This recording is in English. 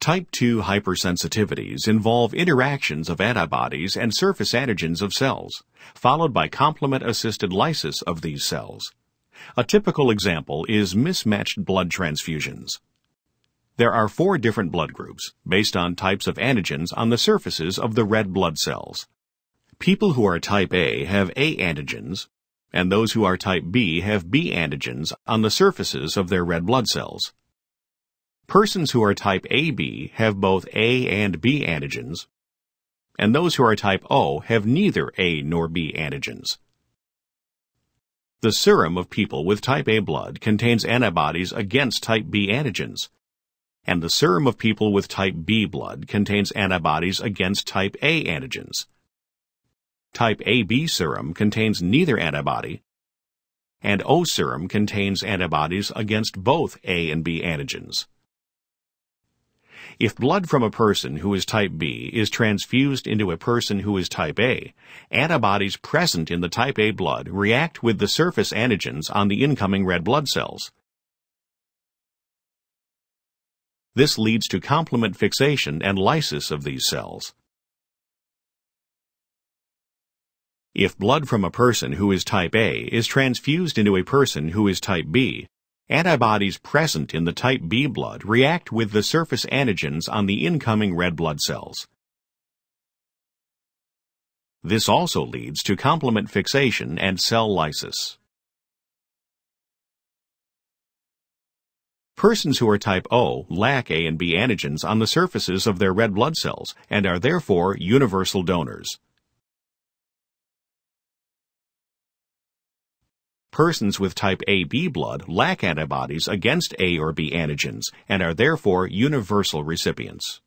Type 2 hypersensitivities involve interactions of antibodies and surface antigens of cells, followed by complement-assisted lysis of these cells. A typical example is mismatched blood transfusions. There are four different blood groups, based on types of antigens on the surfaces of the red blood cells. People who are type A have A antigens, and those who are type B have B antigens on the surfaces of their red blood cells. Persons who are type AB have both A and B antigens, and those who are type O have neither A nor B antigens. The serum of people with type A blood contains antibodies against type B antigens, and the serum of people with type B blood contains antibodies against type A antigens. Type AB serum contains neither antibody, and O serum contains antibodies against both A and B antigens. If blood from a person who is type B is transfused into a person who is type A, antibodies present in the type A blood react with the surface antigens on the incoming red blood cells. This leads to complement fixation and lysis of these cells. If blood from a person who is type A is transfused into a person who is type B, antibodies present in the type B blood react with the surface antigens on the incoming red blood cells. This also leads to complement fixation and cell lysis. Persons who are type O lack A and B antigens on the surfaces of their red blood cells and are therefore universal donors. Persons with type AB blood lack antibodies against A or B antigens and are therefore universal recipients.